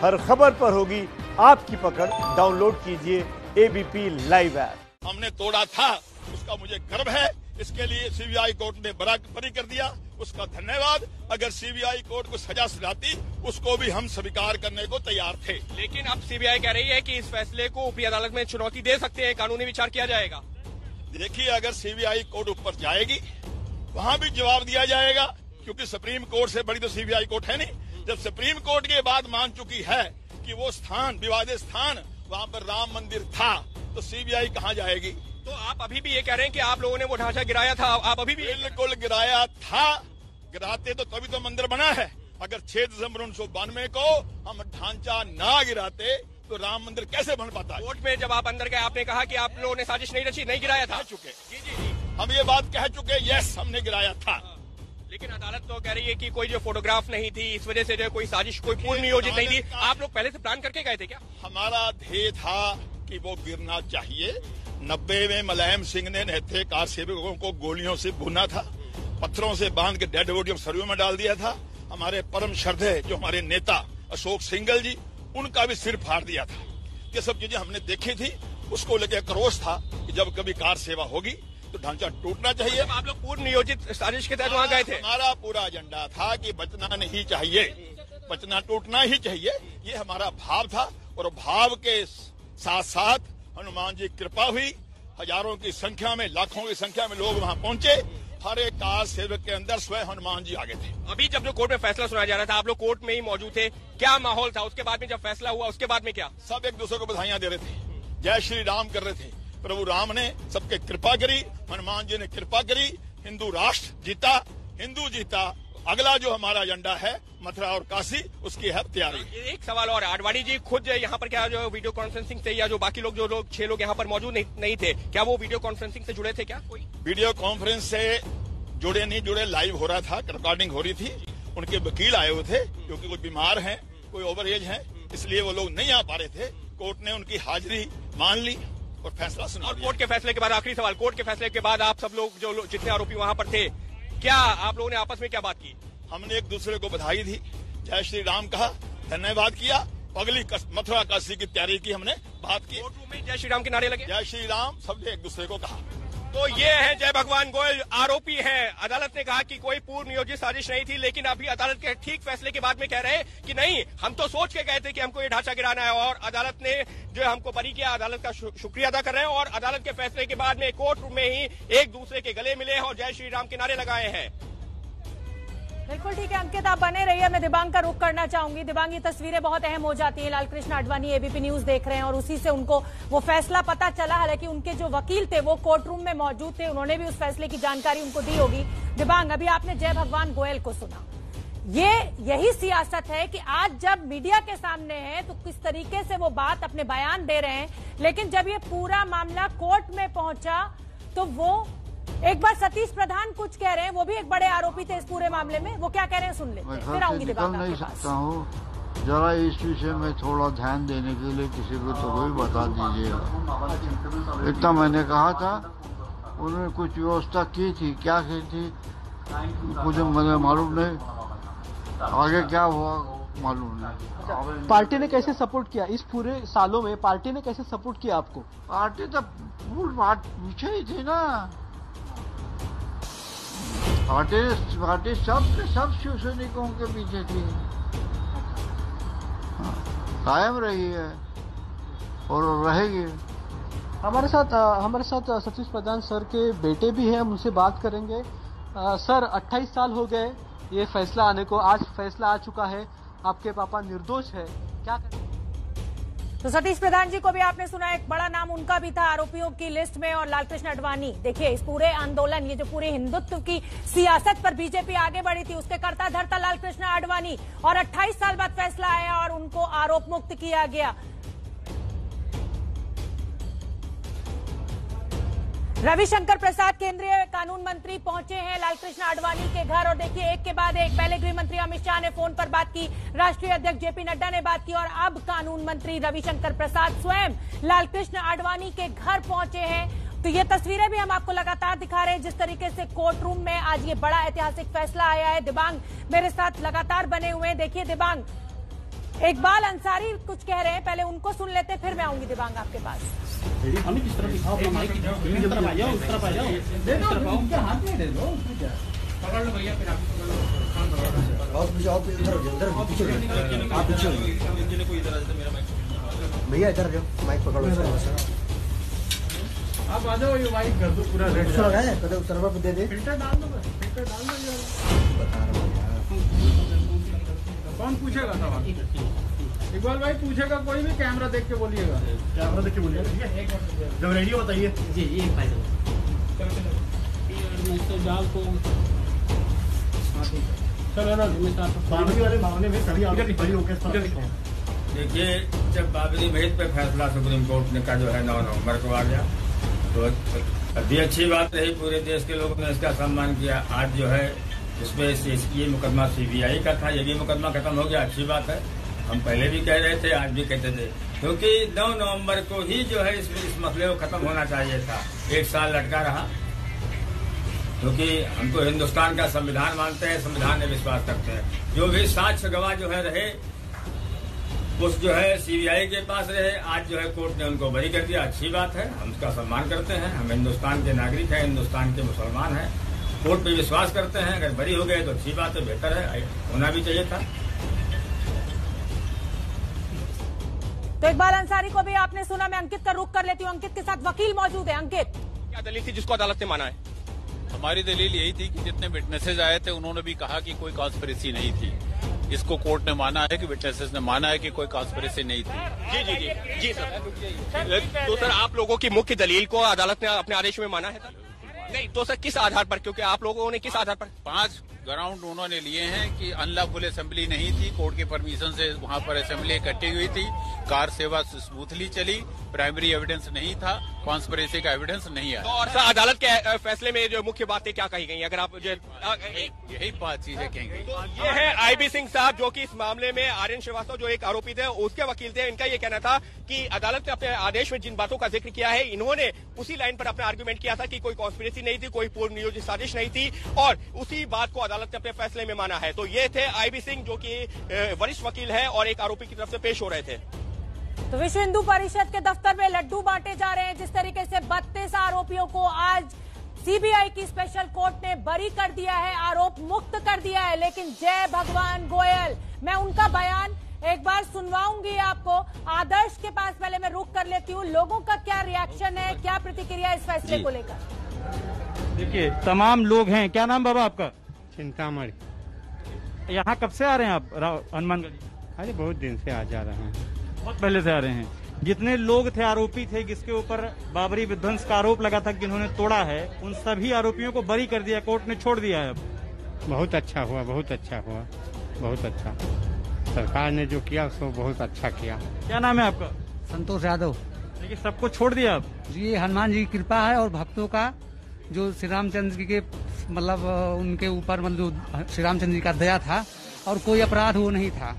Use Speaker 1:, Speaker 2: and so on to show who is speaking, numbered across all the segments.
Speaker 1: हर खबर पर होगी आपकी पकड़। डाउनलोड कीजिए एबीपी लाइव ऐप
Speaker 2: हमने तोड़ा था। उसका मुझे गर्व है। इसके लिए सीबीआई कोर्ट ने बरा बरी कर दिया। उसका धन्यवाद। अगर सीबीआई कोर्ट को सजा सुनाती उसको भी हम स्वीकार करने को तैयार थे।
Speaker 3: लेकिन अब सीबीआई कह रही है कि इस फैसले को ऊपरी अदालत में चुनौती दे सकते हैं। कानूनी विचार किया जाएगा।
Speaker 2: देखिए अगर सीबीआई कोर्ट ऊपर जाएगी वहाँ भी जवाब दिया जाएगा क्योंकि सुप्रीम कोर्ट से बड़ी तो सीबीआई कोर्ट है नहीं। जब सुप्रीम कोर्ट के बाद मान चुकी है कि वो स्थान विवादित स्थान वहाँ पर राम मंदिर था तो सीबीआई कहाँ जाएगी?
Speaker 3: तो आप अभी भी ये कह रहे हैं कि आप लोगों ने वो ढांचा गिराया था आप अभी भी
Speaker 2: बिल्कुल गिराया था। गिराते तो तभी तो मंदिर बना है। अगर छह दिसंबर उन्नीस सौ बानवे को हम ढांचा ना गिराते तो राम मंदिर कैसे बन पाता?
Speaker 3: कोर्ट में जब आप अंदर गए आपने कहा कि आप लोगों ने साजिश नहीं रची नहीं गिराया था।
Speaker 2: चुके। जी जी जी। हम ये बात कह चुके यस हमने गिराया था।
Speaker 3: लेकिन अदालत तो कह रही है कि कोई जो फोटोग्राफ नहीं थी इस वजह से जो कोई साजिश कोई पूर्ण नियोजित नहीं थी। आप लोग पहले से प्लान करके गए थे क्या?
Speaker 2: हमारा ध्येय था कि वो गिरना चाहिए। नब्बे में मुलायम सिंह ने नहते कार सेवकों को गोलियों से भुना था पत्थरों से बाँध के डेड बॉडी सरयू में डाल दिया था। हमारे परम श्रद्धे जो हमारे नेता अशोक सिंगल जी उनका भी सिर फाड़ दिया था। ये सब चीज़ें हमने देखी थी उसको लेकर क्रोश था कि जब कभी कार सेवा होगी तो ढांचा टूटना चाहिए।
Speaker 3: आप लोग पूर्व नियोजित साजिश के तहत वहाँ गए थे।
Speaker 2: हमारा पूरा एजेंडा था कि बचना नहीं चाहिए। बचना टूटना ही चाहिए। ये हमारा भाव था और भाव के साथ साथ हनुमान जी कृपा हुई। हज़ारों की संख्या में लाखों की संख्या में लोग वहाँ पहुँचे। हर एक कार सेवक के अंदर स्वयं हनुमान जी आगे थे।
Speaker 3: अभी जब जो कोर्ट में फैसला सुनाया जा रहा था आप लोग कोर्ट में ही मौजूद थे। क्या माहौल था? उसके बाद में जब फैसला हुआ उसके बाद में क्या?
Speaker 2: सब एक दूसरे को बधाइयाँ दे रहे थे। जय श्री राम कर रहे थे। प्रभु राम ने सबके कृपा करी हनुमान जी ने कृपा करी हिंदू राष्ट्र जीता हिंदू जीता अगला जो हमारा एजेंडा है मथुरा और काशी उसकी है तैयारी।
Speaker 3: एक सवाल और आडवाणी जी खुद यहाँ पर क्या जो वीडियो कॉन्फ्रेंसिंग से या जो बाकी लोग जो लोग छह लोग यहाँ पर मौजूद नहीं, नहीं थे क्या वो वीडियो कॉन्फ्रेंसिंग से जुड़े थे क्या? कोई?
Speaker 2: वीडियो कॉन्फ्रेंस से जुड़े नहीं जुड़े लाइव हो रहा था रिकॉर्डिंग हो रही थी। उनके वकील आए हुए थे क्योंकि कोई बीमार है कोई ओवर एज है इसलिए वो लोग नहीं आ पा रहे थे। कोर्ट ने उनकी हाजिरी मान ली और फैसला सुना
Speaker 3: और कोर्ट के फैसले के बाद आखिरी सवाल कोर्ट के फैसले के बाद आप सब लोग जो जितने आरोपी वहाँ पर थे क्या आप लोगों ने आपस में क्या बात की?
Speaker 2: हमने एक दूसरे को बधाई दी जय श्री राम कहा धन्यवाद किया अगली मथुरा काशी की तैयारी की हमने बात की।
Speaker 3: कोर्ट रूम में जय श्री राम के नारे लगे।
Speaker 2: जय श्री राम सबने एक दूसरे को कहा।
Speaker 3: तो ये है जय भगवान गोयल, आरोपी है। अदालत ने कहा कि कोई पूर्व नियोजित साजिश नहीं थी, लेकिन अभी अदालत के ठीक फैसले के बाद में कह रहे हैं कि नहीं, हम तो सोच के गए थे कि हमको ये ढांचा गिराना है, और अदालत ने जो हमको बरी किया। अदालत का शु- शुक्रिया अदा कर रहे हैं, और अदालत के फैसले के बाद में कोर्ट में ही एक दूसरे के गले मिले और जय श्री राम के नारे लगाए हैं।
Speaker 4: बिल्कुल ठीक है, अंकित, आप बने रहिए। मैं दिबांग का रुख करना चाहूँगी। दिबांग, ये तस्वीरें बहुत अहम हो जाती हैं। लालकृष्ण आडवाणी एबीपी न्यूज़ देख रहे हैं और उसी से उनको वो फैसला पता चला। हालाँकि उनके जो वकील थे, वो कोर्ट रूम में मौजूद थे। उन्होंने भी उस फैसले की जानकारी उनको दी होगी। दिबांग, अभी आपने जय भगवान गोयल को सुना। ये यही सियासत है कि आज जब मीडिया के सामने है तो किस तरीके से वो बात अपने बयान दे रहे हैं। लेकिन जब ये पूरा मामला कोर्ट में पहुँचा तो वो एक बार सतीश प्रधान कुछ कह रहे हैं वो भी एक बड़े आरोपी थे इस पूरे मामले में। वो क्या कह रहे हैं सुन लेते हैं फिर आऊँगी
Speaker 5: निकल नहीं सकता हूँ। जरा इस विषय में थोड़ा ध्यान देने के लिए किसी को तो कोई बता दीजिएगा इतना मैंने कहा था उन्होंने कुछ व्यवस्था की थी। क्या की थी? मुझे मुझे मालूम नहीं। आगे क्या हुआ मालूम नहीं।
Speaker 6: पार्टी ने कैसे सपोर्ट किया? इस पूरे सालों में पार्टी ने कैसे सपोर्ट किया आपको?
Speaker 5: पार्टी तो मूल बात पीछे ही थी ना। पार्टी पार्टी सब के सब शिव सैनिकों के पीछे थी। हाँ, कायम रही है और रहेगी।
Speaker 6: हमारे साथ हमारे साथ सतीश प्रधान सर के बेटे भी हैं हम उनसे बात करेंगे। अ, सर 28 साल हो गए ये फैसला आने को आज फैसला आ चुका है। आपके पापा निर्दोष है क्या करें
Speaker 4: तो सतीश प्रधान जी को भी आपने सुना, एक बड़ा नाम उनका भी था आरोपियों की लिस्ट में, और लालकृष्ण अडवाणी। देखिए, इस पूरे आंदोलन, ये जो पूरे हिंदुत्व की सियासत पर बीजेपी आगे बढ़ी थी, उसके करता धरता लालकृष्ण अडवाणी। और 28 साल बाद फैसला आया और उनको आरोप मुक्त किया गया। रविशंकर प्रसाद केंद्रीय कानून मंत्री पहुँचे हैं लालकृष्ण आडवाणी के घर और देखिए, एक के बाद एक। पहले गृह मंत्री अमित शाह ने फ़ोन पर बात की, राष्ट्रीय अध्यक्ष जेपी नड्डा ने बात की और अब कानून मंत्री रविशंकर प्रसाद स्वयं लालकृष्ण आडवाणी के घर पहुँचे हैं। तो ये तस्वीरें भी हम आपको लगातार दिखा रहे हैं, जिस तरीके से कोर्ट रूम में आज ये बड़ा ऐतिहासिक फैसला आया है। दिबांग मेरे साथ लगातार बने हुए हैं। देखिए, दिबांग इकबाल अंसारी कुछ कह रहे हैं पहले उनको सुन लेते फिर मैं आऊँगी दिबांग आपके पास।
Speaker 7: हमें किस तरफ़ दिखाओ अपना माइक इस तरफ़ आ जाओ उस तरफ़ आ जाओ। दे दो उनके हाथ में दे दो उसमें क्या? पकड़ लो भैया फिर आप
Speaker 8: और पीछे और इधर माइक पकड़ो
Speaker 7: आप आ जाओ ये माइक कर दो पूरा रेड
Speaker 8: दूसरा है कदम सर्वर पे दे दे।
Speaker 7: फ़िल्टर डाल दो बस फ़िल्टर डाल दो कौन पूछेगा सवाल? इकबाल भाई पूछेगा कोई भी कैमरा देख के बोलिएगा।
Speaker 9: कैमरा देख के बोलिए ठीक है? जब रेडी हो बताइए।
Speaker 7: जी ये डाल को चलो ना
Speaker 9: बाबरी वाले मामले में सभी आरोपी बरी होकर
Speaker 10: देखिए जब बाबरी मस्जिद पे फैसला सुप्रीम कोर्ट ने का जो है नौ नवंबर को आ गया। तो अभी अच्छी बात रही पूरे देश के लोगों ने इसका सम्मान किया। आज जो है इसमें से ये मुकदमा सीबीआई का था। ये भी मुकदमा खत्म हो गया अच्छी बात है। हम पहले भी कह रहे थे आज भी कहते थे। क्योंकि 9 नवंबर को ही जो है इस, इस मसले को खत्म होना चाहिए था। एक साल लटका रहा। क्योंकि हमको हिंदुस्तान का संविधान मानते हैं संविधान में विश्वास करते हैं। जो भी साक्ष्य गवाह जो है रहे उस जो है सीबीआई के पास रहे। आज जो है कोर्ट ने उनको बरी कर दिया। अच्छी बात है हम उसका सम्मान करते हैं। हम हिंदुस्तान के नागरिक हैं हिंदुस्तान के मुसलमान हैं। कोर्ट पे विश्वास करते हैं अगर बरी हो गए तो अच्छी बात है बेहतर है होना भी चाहिए था।
Speaker 4: तो इकबाल अंसारी को भी आपने सुना मैं अंकित का रुख कर लेती हूँ। अंकित के साथ वकील मौजूद है। अंकित।
Speaker 3: क्या दलील थी जिसको अदालत ने माना है?
Speaker 11: हमारी दलील यही थी कि जितने विटनेसेज आए थे उन्होंने भी कहा कि कोई कॉन्स्पिरेसी नहीं थी। इसको कोर्ट ने माना है कि विटनेसेस ने माना है कि कोई कॉन्स्पिरेसी नहीं थी।
Speaker 3: जी जी जी जी सर। तो सर आप लोगों की मुख्य दलील को अदालत ने अपने आदेश में माना है? सर नहीं तो सर किस आधार पर? क्योंकि आप लोगों ने किस आधार पर?
Speaker 11: पाँच ग्राउंड उन्होंने लिए हैं कि अनलॉफुल असेंबली नहीं थी कोर्ट के परमिशन से वहाँ पर असेंबली इकट्ठी हुई थी कार सेवा स्मूथली चली प्राइमरी एविडेंस नहीं था कॉन्स्परेसी का एविडेंस नहीं आया।
Speaker 3: तो और सर अदालत के फैसले में जो मुख्य बातें क्या कही गई अगर आप जो
Speaker 11: यही पाँच चीज़ें कहेंगे
Speaker 3: ये है आईबी सिंह साहब जो कि इस मामले में आर्यन श्रीवास्तव जो एक आरोपी थे उसके वकील थे। इनका ये कहना था कि अदालत ने अपने आदेश में जिन बातों का ज़िक्र किया है इन्होंने उसी लाइन पर अपना आर्ग्यूमेंट किया था कि कोई कॉन्स्पिरेसी नहीं थी कोई पूर्व नियोजित साजिश नहीं थी और उसी बात को अदालत ने अपने फैसले में माना है। तो ये थे आईबी सिंह जो कि वरिष्ठ वकील है और एक आरोपी की तरफ़ से पेश हो रहे थे।
Speaker 4: तो विश्व हिंदू परिषद के दफ्तर में लड्डू बांटे जा रहे हैं जिस तरीके से बत्तीस आरोपियों को आज सीबीआई की स्पेशल कोर्ट ने बरी कर दिया है आरोप मुक्त कर दिया है। लेकिन जय भगवान गोयल मैं उनका बयान एक बार सुनवाऊँगी आपको। आदर्श के पास पहले मैं रुक कर लेती हूँ। लोगों का क्या रिएक्शन है क्या प्रतिक्रिया इस फैसले को लेकर?
Speaker 12: देखिए तमाम लोग हैं। क्या नाम बाबा आपका?
Speaker 13: चिंतामणि।
Speaker 12: यहाँ कब से आ रहे हैं आप हनुमानगढ़?
Speaker 13: अरे बहुत दिन से आ जा रहे हैं।
Speaker 12: बहुत पहले से आ रहे हैं। जितने लोग थे आरोपी थे जिसके ऊपर बाबरी विध्वंस का आरोप लगा था कि इन्होंने तोड़ा है उन सभी आरोपियों को बरी कर दिया कोर्ट ने छोड़ दिया है अब।
Speaker 13: बहुत अच्छा हुआ बहुत अच्छा हुआ बहुत अच्छा। सरकार ने जो किया उसको बहुत अच्छा किया।
Speaker 12: क्या नाम है आपका?
Speaker 14: संतोष यादव।
Speaker 12: देखिए सबको छोड़ दिया अब।
Speaker 14: ये हनुमान जी की कृपा है और भक्तों का जो श्री रामचंद्र जी के मतलब उनके ऊपर मतलब श्री रामचंद्र जी का दया था और कोई अपराध वो नहीं था।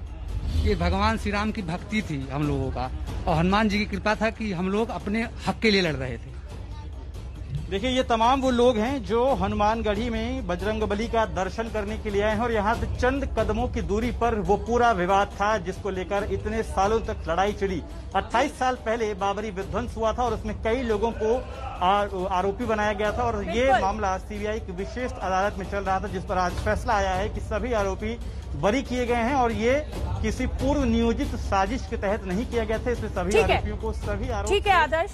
Speaker 14: ये भगवान श्री राम की भक्ति थी हम लोगों का। और हनुमान जी की कृपा था कि हम लोग अपने हक के लिए लड़ रहे थे।
Speaker 12: देखिए ये तमाम वो लोग हैं जो हनुमानगढ़ी में बजरंग बली का दर्शन करने के लिए आए हैं और यहाँ से चंद कदमों की दूरी पर वो पूरा विवाद था जिसको लेकर इतने सालों तक लड़ाई चली। 28 साल पहले बाबरी विध्वंस हुआ था और उसमें कई लोगों को आ- आरोपी बनाया गया था। और ये मामला सीबीआई की विशेष अदालत में चल रहा था जिस पर आज फैसला आया है कि सभी आरोपी बरी किए गए हैं और ये किसी पूर्व नियोजित साजिश के तहत नहीं किया गया था इसमें सभी आरोपियों को सभी आरोप
Speaker 4: ठीक है आदर्श।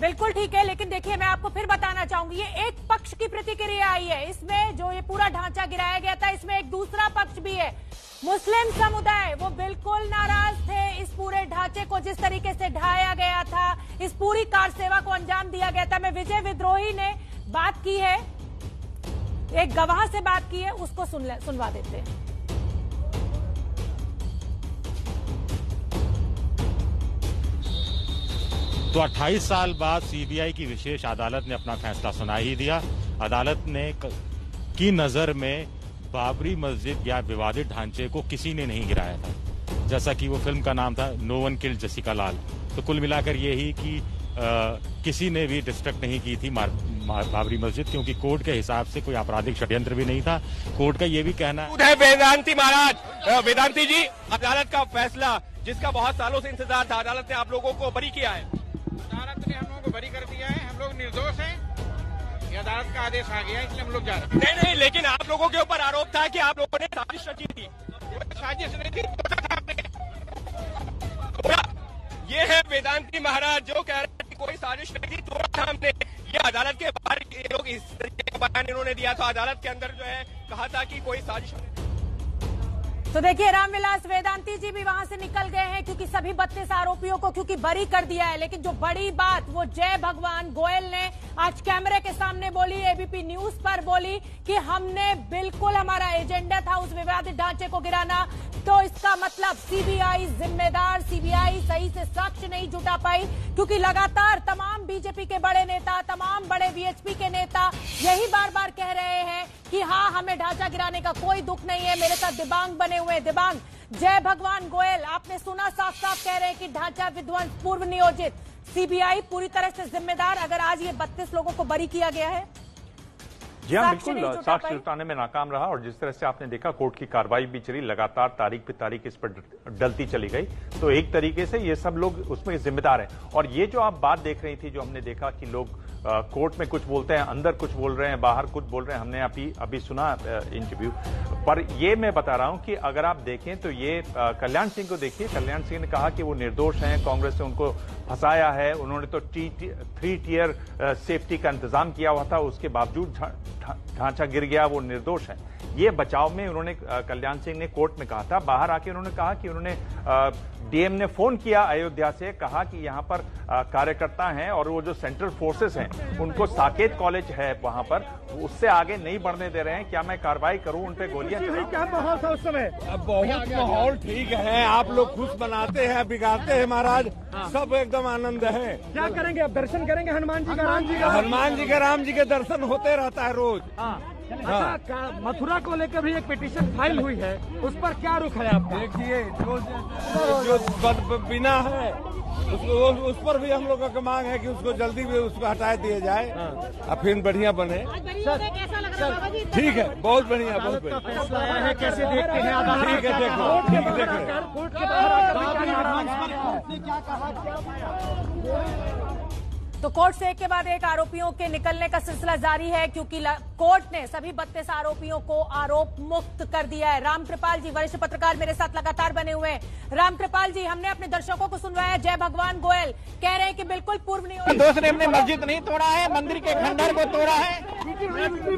Speaker 4: बिल्कुल ठीक है लेकिन देखिए मैं आपको फिर बताना चाहूँगी ये एक पक्ष की प्रतिक्रिया आई है। इसमें जो ये पूरा ढांचा गिराया गया था इसमें एक दूसरा पक्ष भी है। मुस्लिम समुदाय वो बिल्कुल नाराज़ थे इस पूरे ढांचे को जिस तरीके से ढाया गया था इस पूरी कार सेवा को अंजाम दिया गया था। मैं विजय विद्रोही ने बात की है एक गवाह से बात की है उसको सुन सुनवा देते हैं।
Speaker 15: तो 28 साल बाद सीबीआई की विशेष अदालत ने अपना फैसला सुना ही दिया। अदालत ने की नज़र में बाबरी मस्जिद या विवादित ढांचे को किसी ने नहीं गिराया था। जैसा कि वो फ़िल्म का नाम था no one killed Jessica Lal. तो कुल मिलाकर ये ही कि अ, किसी ने भी डिस्ट्रक्ट नहीं की थी मार मा- बाबरी मस्जिद क्योंकि कोर्ट के हिसाब से कोई आपराधिक षड्यंत्र भी नहीं था। कोर्ट का ये भी कहना है
Speaker 3: वेदांती महाराज। वेदांती जी अदालत का फैसला जिसका बहुत सालों से इंतज़ार था अदालत ने आप लोगों को बरी किया है।
Speaker 16: ने हम लोगों को बरी कर दिया है। हम लोग निर्दोष हैं। ये अदालत का आदेश आ गया इसलिए हम लोग जा रहे हैं।
Speaker 3: नहीं नहीं लेकिन आप लोगों के ऊपर आरोप था कि आप लोगों ने साजिश रची थी।
Speaker 16: साजिश नहीं थी तोड़ा।
Speaker 3: ये है वेदांति महाराज जो कह रहे हैं कि कोई साजिश नहीं थी तोड़ा था हमने। ये अदालत के बाहर ये लोग इस तरीके का बयान इन्होंने दिया था। अदालत के अंदर जो है कहा था कि कोई साजिश नहीं
Speaker 4: तो देखिए रामविलास वेदांती जी भी वहाँ से निकल गए हैं क्योंकि सभी बत्तीस आरोपियों को क्योंकि बरी कर दिया है। लेकिन जो बड़ी बात, वो जय भगवान गोयल ने आज कैमरे के सामने बोली, एबीपी न्यूज़ पर बोली कि हमने बिल्कुल हमारा एजेंडा था उस विवादित ढांचे को गिराना। तो इसका मतलब सीबीआई जिम्मेदार, सीबीआई सही से साक्ष्य नहीं जुटा पाई, क्योंकि लगातार तमाम बीजेपी के बड़े नेता, तमाम बड़े वीएचपी के नेता यही बार बार कह रहे हैं कि हाँ हमें ढांचा गिराने का कोई दुख नहीं है। मेरे साथ दिबांग बने हुए हैं, दिबांग जय भगवान गोयल। आपने सुना साफ़ साफ़ कह रहे हैं कि ढांचा विध्वंस पूर्व नियोजित। सीबीआई पूरी तरह से जिम्मेदार अगर आज ये बत्तीस लोगों को बरी किया गया है।
Speaker 17: जी हाँ बिल्कुल साक्ष्य जुटाने में नाकाम रहा और जिस तरह से आपने देखा कोर्ट की कार्रवाई भी चली लगातार तारीख पे तारीख इस पर डलती चली गई। तो एक तरीके से ये सब लोग उसमें जिम्मेदार हैं। और ये जो आप बात देख रही थी जो हमने देखा कि लोग कोर्ट में कुछ बोलते हैं, अंदर कुछ बोल रहे हैं, बाहर कुछ बोल रहे हैं। हमने अभी अभी सुना इंटरव्यू पर ये मैं बता रहा हूँ कि अगर आप देखें तो ये कल्याण सिंह को देखिए। कल्याण सिंह ने कहा कि वो निर्दोष हैं, कांग्रेस ने उनको फंसाया है। उन्होंने तो टी थ्री टीयर सेफ्टी का इंतज़ाम किया हुआ था। उसके बावजूद ढांचा गिर गया, वो निर्दोष है। ये बचाव में उन्होंने कल्याण सिंह ने कोर्ट में कहा था। बाहर आके उन्होंने कहा कि उन्होंने डीएम ने फ़ोन किया अयोध्या से कहा कि यहाँ पर कार्यकर्ता हैं और वो जो सेंट्रल फोर्सेस हैं उनको साकेत कॉलेज है वहाँ पर उससे आगे नहीं बढ़ने दे रहे हैं। क्या मैं कार्रवाई करूँ? उन पे गोलियाँ चलाऊं?
Speaker 18: क्या माहौल था उस समय? बहुत माहौल ठीक है आप लोग खुश बनाते हैं बिगाड़ते हैं महाराज सब एकदम आनंद है। क्या करेंगे? अब दर्शन करेंगे हनुमान जी का राम जी का? हनुमान जी का राम जी के दर्शन होते रहता है रोज।
Speaker 19: अच्छा मथुरा को लेकर भी एक पिटीशन फ़ाइल हुई है उस पर क्या रुख है आप
Speaker 18: देखिए जो जो बिना है उसको उस- उस पर भी हम लोगों का मांग है कि उसको जल्दी भी उसको हटा दिया जाए और फिर बढ़िया बने। ठीक है बहुत बढ़िया बहुत बढ़िया।
Speaker 19: फैसला है कैसे देखते हैं
Speaker 18: ठीक है देखो ठीक है देखो।
Speaker 19: कोर्ट के बाहर क्या कहा?
Speaker 4: तो कोर्ट से एक के बाद एक आरोपियों के निकलने का सिलसिला जारी है क्योंकि कोर्ट ने सभी बत्तीस आरोपियों को आरोप मुक्त कर दिया है रामकृपाल जी वरिष्ठ पत्रकार मेरे साथ लगातार बने हुए हैं रामकृपाल जी हमने अपने दर्शकों को सुनवाया जय भगवान गोयल कह रहे हैं कि बिल्कुल पूर्व नियोजित
Speaker 16: दोस्त ने हमने मस्जिद नहीं तोड़ा है मंदिर के खंडहर को तोड़ा है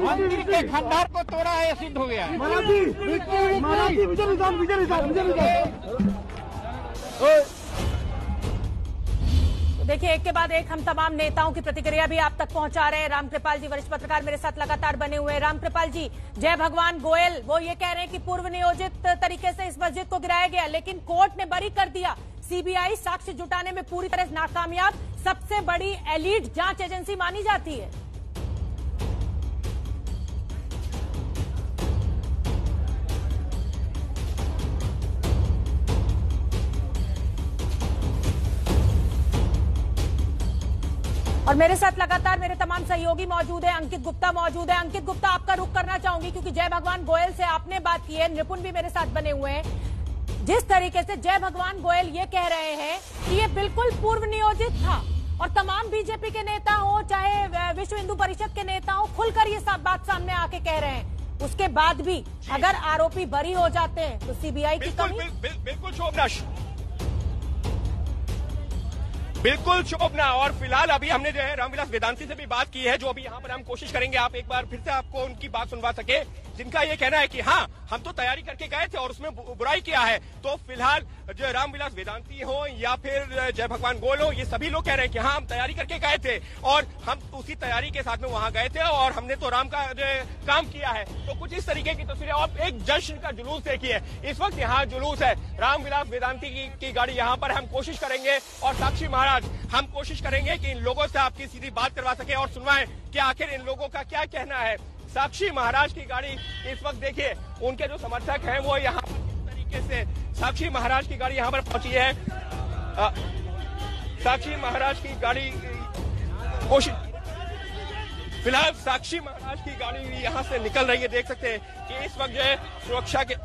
Speaker 16: मंदिर के खंडहर को तोड़ा है सिद्ध हो गया है
Speaker 4: देखिए, एक के बाद एक हम तमाम नेताओं की प्रतिक्रिया भी आप तक पहुँचा रहे हैं। रामकृपाल जी, वरिष्ठ पत्रकार मेरे साथ लगातार बने हुए हैं। रामकृपाल जी, जय भगवान गोयल, वो ये कह रहे हैं कि पूर्व नियोजित तरीके से इस मस्जिद को गिराया गया, लेकिन कोर्ट ने बरी कर दिया। सीबीआई साक्ष्य जुटाने में पूरी तरह नाकामयाब। सबसे बड़ी एलिट जाँच एजेंसी मानी जाती है। और मेरे साथ लगातार मेरे तमाम सहयोगी मौजूद है। अंकित गुप्ता मौजूद है। अंकित गुप्ता आपका रुख करना चाहूँगी क्योंकि जय भगवान गोयल से आपने बात की है। निपुण भी मेरे साथ बने हुए हैं। जिस तरीके से जय भगवान गोयल ये कह रहे हैं कि ये बिल्कुल पूर्व नियोजित था और तमाम बीजेपी के नेता हो चाहे विश्व हिंदू परिषद के नेता हो खुलकर ये सब बात सामने आके कह रहे हैं। उसके बाद भी अगर आरोपी बरी हो जाते हैं तो सीबीआई की
Speaker 3: बिल्कुल
Speaker 4: कमी
Speaker 3: बिल, बिल, बिल्कुल शोभना बिल्कुल शोभना और फ़िलहाल अभी हमने जो है रामविलास वेदांती से भी बात की है, जो अभी यहाँ पर हम कोशिश करेंगे आप एक बार फिर से आपको उनकी बात सुनवा सके। जिनका ये कहना है कि हाँ हम तो तैयारी करके गए थे और उसमें बुराई किया है तो फ़िलहाल जो रामविलास वेदांती हो या फिर जय भगवान गोल हो ये सभी लोग कह रहे हैं कि हाँ हम तैयारी करके गए थे और हम उसी तैयारी के साथ में वहाँ गए थे और हमने तो राम का काम किया है। तो कुछ इस तरीके की तस्वीरें और एक जश्न का जुलूस देखिए। इस वक्त यहाँ जुलूस है। रामविलास वेदांती की, की गाड़ी यहाँ पर हम कोशिश करेंगे और साक्षी महाराज हम कोशिश करेंगे कि इन लोगों से आपकी सीधी बात करवा सके और सुनवाएँ कि आखिर इन लोगों का क्या कहना है। साक्षी महाराज की गाड़ी इस वक्त देखिए, उनके जो समर्थक हैं, वो यहाँ पर किस तरीके से साक्षी महाराज की गाड़ी यहाँ पर पहुँची है। साक्षी महाराज की गाड़ी कोशिश फ़िलहाल साक्षी महाराज की गाड़ी यहाँ से निकल रही है, देख सकते हैं कि इस वक्त जो है सुरक्षा के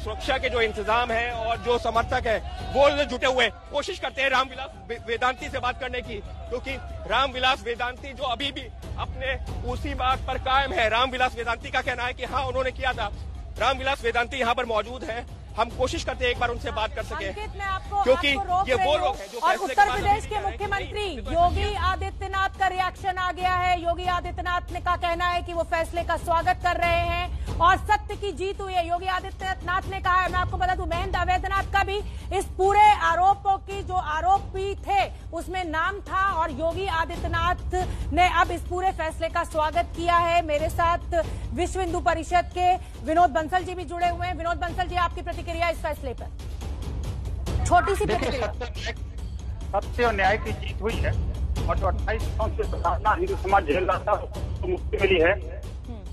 Speaker 3: सुरक्षा के जो इंतज़ाम है और जो समर्थक है, वो जुटे हुए कोशिश करते हैं रामविलास वेदांति से बात करने की, क्योंकि रामविलास वेदांति जो अभी भी अपने उसी बात पर कायम है, रामविलास वेदांति का कहना है कि हाँ उन्होंने किया था। रामविलास वेदांति यहाँ पर मौजूद है। हम कोशिश करते हैं एक बार उनसे बात कर सके। क्योंकि ये वो लोग हैं जो
Speaker 4: और उत्तर प्रदेश के मुख्यमंत्री योगी आदित्यनाथ का रिएक्शन आ गया है। योगी आदित्यनाथ ने का कहना है कि वो फैसले का स्वागत कर रहे हैं और सत्य की जीत हुई है। योगी आदित्यनाथ ने कहा है मैं आपको बता दूँ महेंद्र अवैधनाथ का भी इस पूरे आरोपों की जो आरोपी थे उसमें नाम था और योगी आदित्यनाथ ने अब इस पूरे फैसले का स्वागत किया है। मेरे साथ विश्व हिंदू परिषद के विनोद बंसल जी भी जुड़े हुए हैं। विनोद बंसल जी आपकी प्रतिक्रिया इस फैसले पर। छोटी सी प्रतिक्रिया।
Speaker 19: सत्य और न्याय की जीत हुई है और जो अट्ठाईस से हिंदू समाज झेल रहा था उसको मुक्ति मिली है।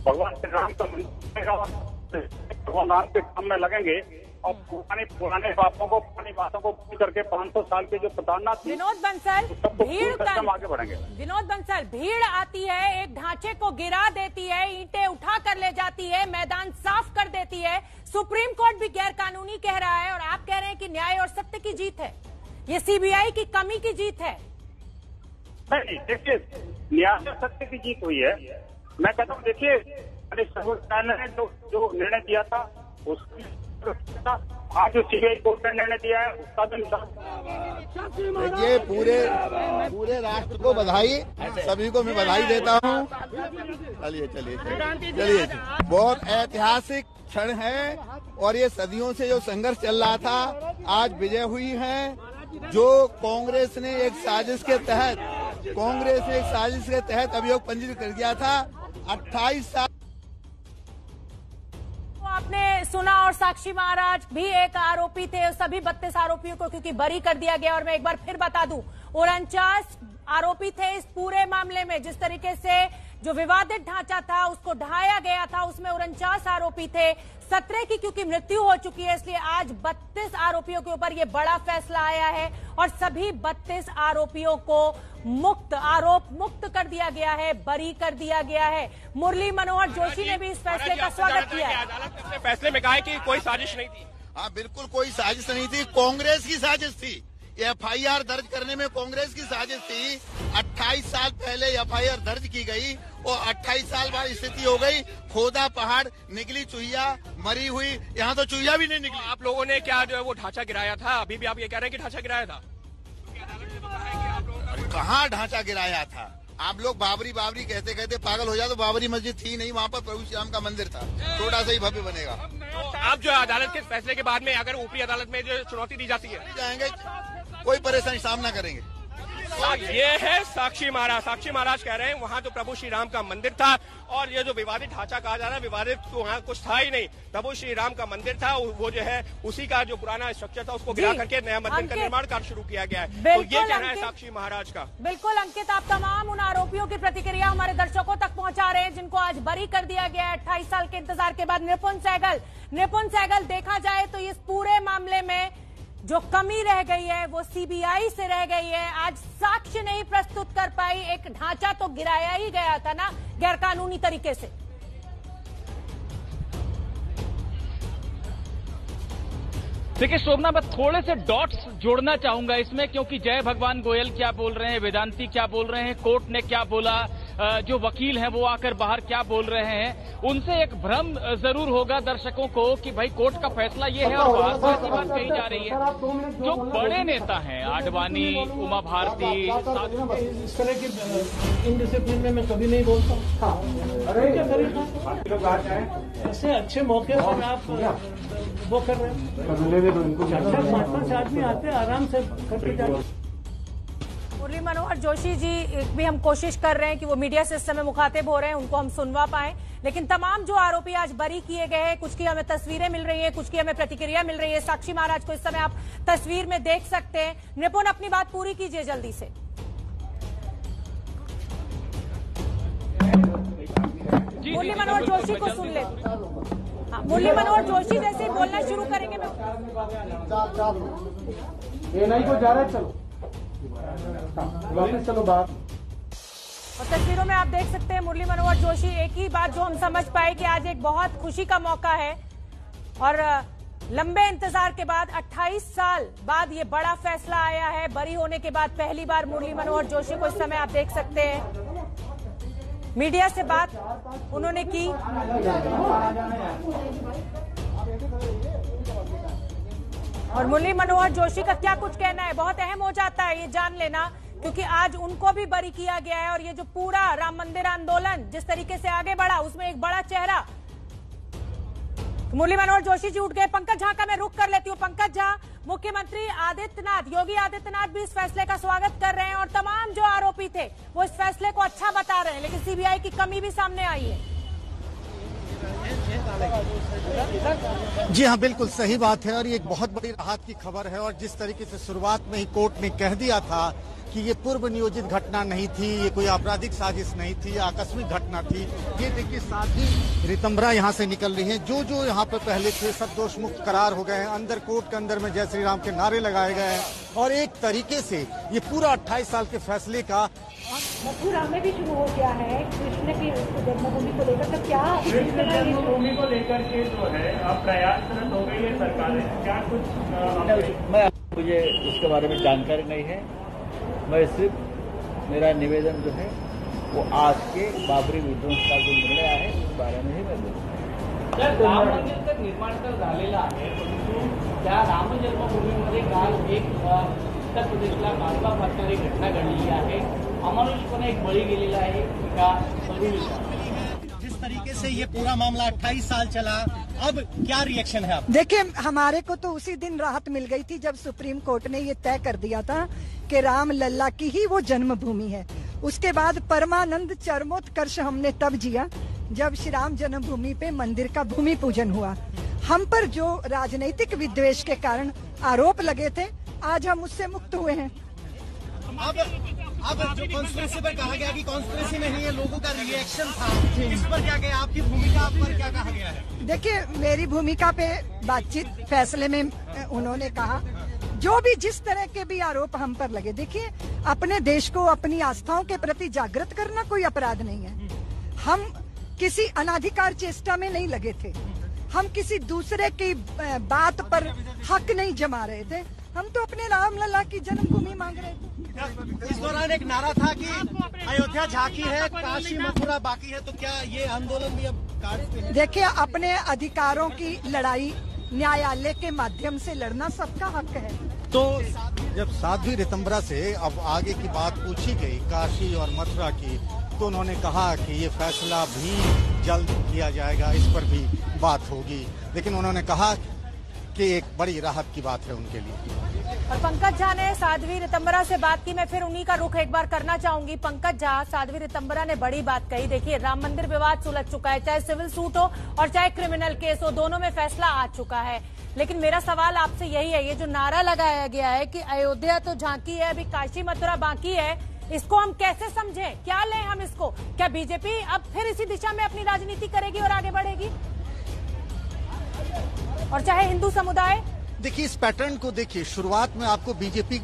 Speaker 19: भगवान श्री राम का मंदिर भगवान राम के काम में लगेंगे और पुराने पुराने पापों को पुरानी बातों को पूरी करके 500 साल के जो प्रताड़ना थी
Speaker 4: विनोद बंसल भीड़
Speaker 19: हम
Speaker 4: का
Speaker 19: आगे बढ़ेंगे।
Speaker 4: विनोद बंसल भीड़ आती है एक ढांचे को गिरा देती है ईंटें उठा कर ले जाती है मैदान साफ़ कर देती है सुप्रीम कोर्ट भी गैर कानूनी कह रहा है और आप कह रहे हैं कि न्याय और सत्य की जीत है। ये सीबीआई की कमी की जीत है।
Speaker 19: नहीं देखिए, न्याय और सत्य की जीत हुई है। मैं कहता हूँ, देखिए सर्वोच्च न्यायालय ने जो जो निर्णय दिया था उसका आज सीबीआई कोर्ट ने दिया है, उसका
Speaker 20: ये पूरे पूरे राष्ट्र को बधाई, सभी को मैं बधाई देता हूँ। चलिए चलिए चलिए बहुत ऐतिहासिक क्षण है और ये सदियों से जो संघर्ष चल रहा था, आज विजय हुई है। जो कांग्रेस ने एक साजिश के तहत, कांग्रेस ने एक साजिश के तहत अभियोग पंजीकृत कर दिया था 28 साल
Speaker 4: सुना और साक्षी महाराज भी एक आरोपी थे, सभी बत्तीस आरोपियों को क्योंकि बरी कर दिया गया। और मैं एक बार फिर बता दू, उनचास आरोपी थे इस पूरे मामले में, जिस तरीके से जो विवादित ढांचा था उसको ढाया गया था उसमें उनचास आरोपी थे। सत्रह की क्योंकि मृत्यु हो चुकी है इसलिए आज बत्तीस आरोपियों के ऊपर ये बड़ा फैसला आया है और सभी बत्तीस आरोपियों को मुक्त आरोप मुक्त कर दिया गया है बरी कर दिया गया है। मुरली मनोहर जोशी ने भी इस फैसले का स्वागत किया है।
Speaker 3: अदालत ने फैसले में कहा है कि कोई साजिश नहीं थी।
Speaker 20: हाँ बिल्कुल कोई साजिश नहीं थी। कांग्रेस की साजिश थी। एफआईआर दर्ज करने में कांग्रेस की साजिश थी। 28 साल पहले एफआईआर दर्ज की गई और 28 साल बाद स्थिति हो गई। खोदा पहाड़ निकली चुहिया मरी हुई। यहाँ तो चुहिया भी नहीं निकली।
Speaker 3: आप लोगों ने क्या जो है वो ढांचा गिराया था? अभी भी आप ये कह रहे हैं कि ढांचा गिराया था?
Speaker 20: कहाँ ढांचा गिराया था? आप लोग बाबरी बाबरी कहते कहते पागल हो जाए तो बाबरी मस्जिद थी नहीं वहाँ पर प्रभु श्री राम का मंदिर था। छोटा सा ही भव्य बनेगा।
Speaker 3: आप जो है अदालत के फैसले के बाद में अगर ऊपरी अदालत में जो चुनौती दी जाती है?
Speaker 20: जाएँगे। कोई परेशानी सामना करेंगे।
Speaker 3: ये है साक्षी महाराज साक्षी महाराज कह रहे हैं वहाँ तो प्रभु श्री राम का मंदिर था और ये जो विवादित ढांचा कहा जा रहा है विवादित तो वहाँ कुछ था ही नहीं। प्रभु श्री राम का मंदिर था वो जो है उसी का जो पुराना स्ट्रक्चर था उसको गिरा करके नया मंदिर का निर्माण कार्य शुरू किया गया है। तो ये कहना है साक्षी महाराज का।
Speaker 4: बिल्कुल अंकित आप तमाम उन आरोपियों की प्रतिक्रिया हमारे दर्शकों तक पहुँचा रहे हैं जिनको आज बरी कर दिया गया है। अट्ठाईस साल के इंतज़ार के बाद निपुण सहगल निपुण सहगल देखा जाए तो इस पूरे मामले में जो कमी रह गई है, वो सीबीआई से रह गई है। आज साक्ष्य नहीं प्रस्तुत कर पाई, एक ढांचा तो गिराया ही गया था ना, गैरकानूनी तरीके से।
Speaker 21: देखिए, शोभना, मैं थोड़े से डॉट्स जोड़ना चाहूँगा इसमें, क्योंकि जय भगवान गोयल क्या बोल रहे हैं, वेदांती क्या बोल रहे हैं, कोर्ट ने क्या बोला जो वकील हैं वो आकर बाहर क्या बोल रहे हैं उनसे एक भ्रम ज़रूर होगा दर्शकों को कि भाई कोर्ट का फैसला ये है और बाहर ऐसी बात कही जा रही है। जो बड़े नेता हैं आडवाणी उमा भारती
Speaker 7: इस तरह की इनडिसिप्लिन में मैं कभी नहीं बोलता। अरे ऐसे अच्छे मौके पर आप वो कर रहे हैं। चार चार पाँच पाँच आदमी आते आराम से करके जाते
Speaker 4: मुरली मनोहर जोशी जी भी हम कोशिश कर रहे हैं कि वो मीडिया से इस समय मुखातिब हो रहे हैं उनको हम सुनवा पाए। लेकिन तमाम जो आरोपी आज बरी किए गए हैं कुछ की हमें तस्वीरें मिल रही है कुछ की हमें प्रतिक्रिया मिल रही है। साक्षी महाराज को इस समय आप तस्वीर में देख सकते हैं। निपुण अपनी बात पूरी कीजिए जल्दी से। मुरली मनोहर जोशी को सुन ले हाँ, मुरली मनोहर जोशी जैसे ही बोलना शुरू करेंगे मैं
Speaker 6: को जा रहा है चलो। वापस चलो
Speaker 4: और तस्वीरों में आप देख सकते हैं मुरली मनोहर जोशी एक ही बात जो हम समझ पाए कि आज एक बहुत खुशी का मौका है। और लंबे इंतज़ार के बाद 28 साल बाद ये बड़ा फैसला आया है। बरी होने के बाद पहली बार मुरली मनोहर जोशी को इस समय आप देख सकते हैं। मीडिया से बात उन्होंने की। और मुरली मनोहर जोशी का क्या कुछ कहना है? बहुत अहम हो जाता है, ये जान लेना, क्योंकि आज उनको भी बरी किया गया है और ये जो पूरा राम मंदिर आंदोलन जिस तरीके से आगे बढ़ा, उसमें एक बड़ा चेहरा। मुरली मनोहर जोशी जी उठ गए, पंकज झा का मैं रुक कर लेती हूँ। पंकज झा, मुख्यमंत्री आदित्यनाथ, योगी आदित्यनाथ भी इस फैसले का स्वागत कर रहे हैं और तमाम जो आरोपी थे, वो इस फैसले को अच्छा बता रहे हैं, लेकिन सीबीआई की कमी भी सामने आई है।
Speaker 9: जी हाँ बिल्कुल सही बात है और ये एक बहुत बड़ी राहत की खबर है और जिस तरीके से शुरुआत में ही कोर्ट ने कह दिया था कि ये पूर्व नियोजित घटना नहीं थी, ये कोई आपराधिक साजिश नहीं थी आकस्मिक घटना थी। ये देखिए, साथ ही रितंबरा यहाँ से निकल रही हैं। जो जो यहाँ पर पहले थे, सब दोष मुक्त करार हो गए हैं। अंदर कोर्ट के अंदर में जय श्री राम के नारे लगाए गए हैं। और एक तरीके से ये पूरा 28 साल के फैसले का
Speaker 22: मथुरा में भी शुरू हो गया है। कृष्ण की जन्मभूमि को लेकर तो क्या
Speaker 23: कृष्ण जन्मभूमि को लेकर के जो है अब प्रयासरत हो गई है सरकारें। क्या कुछ
Speaker 24: मैं मुझे उसके बारे में जानकारी नहीं है। मैं सिर्फ़ मेरा निवेदन जो है वो आज के बाबरी विध्वंस का जो निर्णय है उस बारे में ही मैं बोलतो
Speaker 21: राम मंदिर तर निर्माण तर झालेलं आहे परंतु त्या राम जन्मभूमीमध्ये काल एक उत्तर प्रदेशला फाटणारी घटना घडलेली आहे. अमानुषपणे एक बळी गेलेला आहे एका
Speaker 9: जिस तरीके से ये पूरा मामला 28 साल चला अब क्या रिएक्शन है आप
Speaker 22: देखिए हमारे को तो उसी दिन राहत मिल गई थी जब सुप्रीम कोर्ट ने ये तय कर दिया था कि राम लल्ला की ही वो जन्मभूमि है। उसके बाद परमानंद चरमोत्कर्ष हमने तब जिया जब श्री राम जन्मभूमि पे मंदिर का भूमि पूजन हुआ। हम पर जो राजनीतिक विद्वेष के कारण आरोप लगे थे आज हम उससे मुक्त हुए हैं।
Speaker 9: अब अब जो कॉन्स्पिरेसी पर कहा गया कि कॉन्स्पिरेसी नहीं है लोगों का रिएक्शन था इस पर क्या गया? आपकी भूमिका पर क्या कहा गया है?
Speaker 22: देखिए मेरी भूमिका पे बातचीत फैसले में उन्होंने कहा जो भी जिस तरह के भी आरोप हम पर लगे देखिए अपने देश को अपनी आस्थाओं के प्रति जागृत करना कोई अपराध नहीं है। हम किसी अनाधिकार चेष्टा में नहीं लगे थे। हम किसी दूसरे की बात पर हक नहीं जमा रहे थे। हम तो अपने राम लला की जन्मभूमि मांग रहे थे।
Speaker 9: इस दौरान एक नारा था कि अयोध्या झांकी है काशी मथुरा बाकी है तो क्या ये आंदोलन भी अब?
Speaker 22: देखिए अपने अधिकारों की लड़ाई न्यायालय के माध्यम से लड़ना सबका हक है।
Speaker 9: तो जब साध्वी रितंबरा से अब आगे की बात पूछी गई, काशी और मथुरा की तो उन्होंने कहा कि ये फैसला भी जल्द किया जाएगा, इस पर भी बात होगी। लेकिन उन्होंने कहा कि एक बड़ी राहत की बात है उनके लिए।
Speaker 4: और पंकज झा ने साध्वी रितंबरा से बात की। मैं फिर उन्हीं का रुख एक बार करना चाहूँगी। पंकज झा, साध्वी रितंबरा ने बड़ी बात कही। देखिए, राम मंदिर विवाद सुलझ चुका है, चाहे सिविल सूट हो और चाहे क्रिमिनल केस हो, दोनों में फैसला आ चुका है। लेकिन मेरा सवाल आपसे यही है, ये जो नारा लगाया गया है कि अयोध्या तो झांकी है, अभी काशी मथुरा बाकी है, इसको हम कैसे समझें? क्या लें हम इसको? क्या बीजेपी अब फिर इसी दिशा में अपनी राजनीति करेगी और आगे बढ़ेगी? और चाहे हिंदू समुदाय
Speaker 9: देखिए इस पैटर्न को देखिए शुरुआत में आपको बीजेपी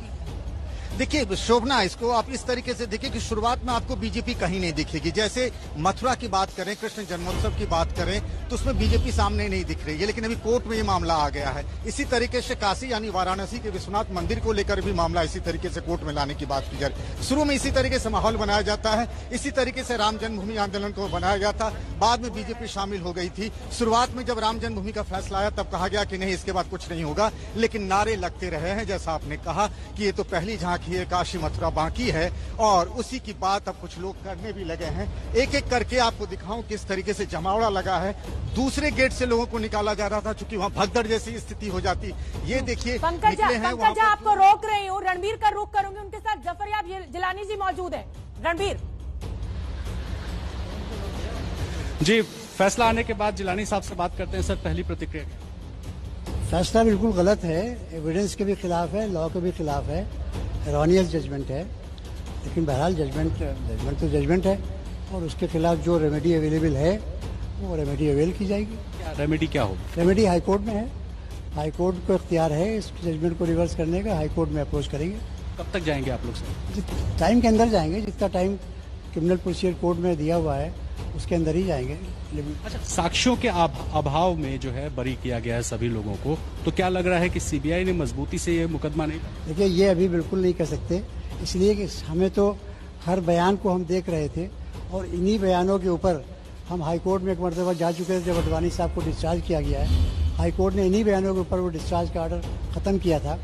Speaker 9: देखिए, शोभना, इसको आप इस तरीके से देखिए कि शुरुआत में आपको बीजेपी कहीं नहीं दिखेगी। जैसे मथुरा की बात करें, कृष्ण जन्मोत्सव की बात करें तो उसमें बीजेपी सामने नहीं दिख रही है, लेकिन अभी कोर्ट में ये मामला आ गया है। इसी तरीके से काशी यानी वाराणसी के विश्वनाथ मंदिर को लेकर भी मामला इसी तरीके से कोर्ट में लाने की बात की जा रही शुरू में इसी तरीके से माहौल बनाया जाता है, इसी तरीके से राम जन्मभूमि आंदोलन को बनाया गया था। बाद में बीजेपी शामिल हो गई थी। शुरुआत में जब राम जन्मभूमि का फैसला आया, तब कहा गया कि नहीं, इसके बाद कुछ नहीं होगा, लेकिन नारे लगते रहे हैं, जैसा आपने कहा कि ये तो पहली झांकी है काशी मथुरा बाकी है और उसी की बात अब कुछ लोग करने भी लगे हैं। एक एक करके आपको दिखाऊँ किस तरीके से जमावड़ा लगा है। दूसरे गेट से लोगों को निकाला जा रहा था चूँकि वहाँ भगदड़ जैसी स्थिति हो जाती। ये देखिए निकले हैं वहाँ
Speaker 4: आपको रोक रही हूँ रणबीर का रुख करूँगी उनके साथ। जफरयाब जिलानी जी मौजूद है। रणबीर।
Speaker 6: जी फैसला आने के बाद जिलानी साहब से बात करते हैं सर पहली प्रतिक्रिया
Speaker 25: फैसला बिल्कुल गलत है एविडेंस के भी खिलाफ है लॉ के भी खिलाफ है। एरोनियस जजमेंट है लेकिन बहरहाल जजमेंट जजमेंट तो जजमेंट है और उसके खिलाफ जो रेमेडी अवेलेबल है वो रेमेडी अवेल की जाएगी।
Speaker 6: क्या रेमेडी क्या हो
Speaker 25: रेमेडी हाई कोर्ट में है। हाई कोर्ट को इख्तियार है इस जजमेंट को रिवर्स करने का हाई कोर्ट में अप्रोच करेंगे।
Speaker 6: कब तक जाएँगे आप लोग सर?
Speaker 25: टाइम के अंदर जाएँगे जितना टाइम क्रिमिनल प्रोसीजर कोड में दिया हुआ है उसके अंदर ही जाएँगे।
Speaker 26: अच्छा साक्ष्यों के अभाव में जो है बरी किया गया है सभी लोगों को। तो क्या लग रहा है कि सीबीआई ने मजबूती से ये मुकदमा नहीं
Speaker 25: देखिए, ये अभी बिल्कुल नहीं कर सकते। इसलिए कि हमें तो हर बयान को हम देख रहे थे और इन्हीं बयानों के ऊपर हम हाईकोर्ट में एक मरतबा जा चुके थे, जब अडवाणी साहब को डिस्चार्ज किया गया है, हाईकोर्ट ने इन्हीं बयानों के ऊपर वो डिस्चार्ज का ऑर्डर ख़त्म किया था।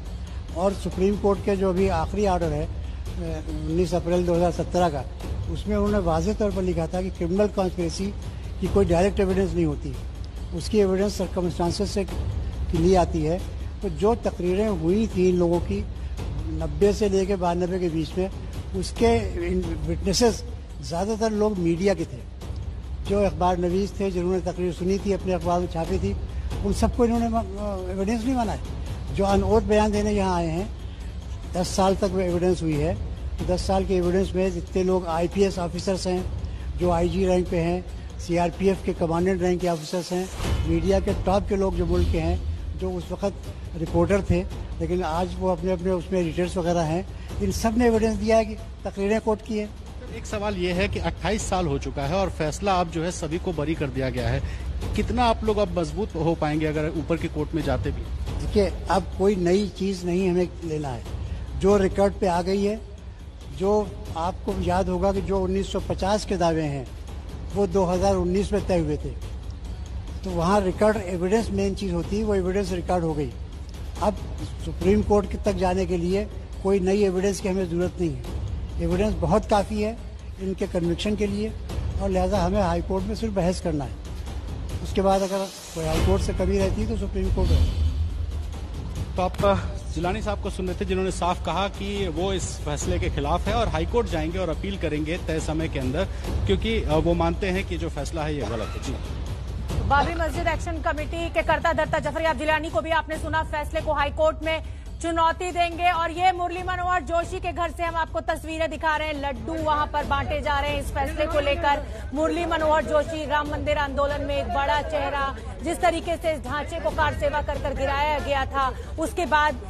Speaker 25: और सुप्रीम कोर्ट के जो अभी आखिरी ऑर्डर है उन्नीस अप्रैल 2017 का, उसमें उन्होंने वाजे तौर पर लिखा था कि क्रिमिनल कॉन्स्परेसी की कोई डायरेक्ट एविडेंस नहीं होती। उसकी एविडेंस सर्कमस्टांसेस से ली आती है। तो जो तकरीरें हुई थी इन लोगों की, नब्बे से लेकर बानबे के बीच में, उसके विटनेसेस ज़्यादातर लोग मीडिया के थे। जो अखबार नवीस थे, जिन्होंने तकरीर सुनी थी, अपने अखबार में छापी थी, उन सबको इन्होंने एविडेंस नहीं माना है। जो अनओट बयान देने यहाँ आए हैं, दस साल तक वो एविडेंस हुई है। दस साल के एविडेंस में जितने लोग आईपीएस ऑफिसर्स हैं, जो आईजी रैंक पे हैं सीआरपीएफ के कमांडेंट रैंक के ऑफिसर्स हैं मीडिया के टॉप के लोग जो मुल्क के हैं जो उस वक्त रिपोर्टर थे लेकिन आज वो अपने अपने उसमें एडिटर्स वगैरह हैं इन सबने एविडेंस दिया है कि तकरीरें कोर्ट की है।
Speaker 26: एक सवाल ये है कि 28 साल हो चुका है और फैसला अब जो है सभी को बरी कर दिया गया है। कितना आप लोग अब मज़बूत हो पाएँगे अगर ऊपर की कोर्ट में जाते भी?
Speaker 25: देखिए अब कोई नई चीज़ नहीं हमें लेना है। जो रिकॉर्ड पे आ गई है जो आपको याद होगा कि जो 1950 के दावे हैं वो 2019 में तय हुए थे। तो वहाँ रिकॉर्ड एविडेंस मेन चीज़ होती है, वो एविडेंस रिकॉर्ड हो गई। अब सुप्रीम कोर्ट तक जाने के लिए कोई नई एविडेंस की हमें ज़रूरत नहीं है। एविडेंस बहुत काफ़ी है इनके कन्विक्शन के लिए और लिहाजा हमें हाई कोर्ट में सिर्फ़ बहस करना है। उसके बाद अगर कोई हाई कोर्ट से कमी रहती है तो सुप्रीम कोर्ट
Speaker 26: तो आप जिलानी साहब को सुन रहे थे, जिन्होंने साफ़ कहा कि वो इस फैसले के खिलाफ है और हाईकोर्ट जाएँगे और अपील करेंगे तय समय के अंदर, क्योंकि वो मानते हैं कि जो फैसला है, ये गलत है। जी।
Speaker 4: बाबरी मस्जिद एक्शन कमेटी के कर्ता धरता जफरयाब जिलानी को भी आपने सुना, फैसले को हाईकोर्ट में चुनौती देंगे और ये मुरली मनोहर जोशी के घर से हम आपको तस्वीरें दिखा रहे हैं। लड्डू वहाँ पर बांटे जा रहे हैं। इस फैसले को लेकर मुरली मनोहर जोशी राम मंदिर आंदोलन में एक बड़ा चेहरा जिस तरीके से इस ढांचे को कार सेवा कर कर गिराया गया था, उसके बाद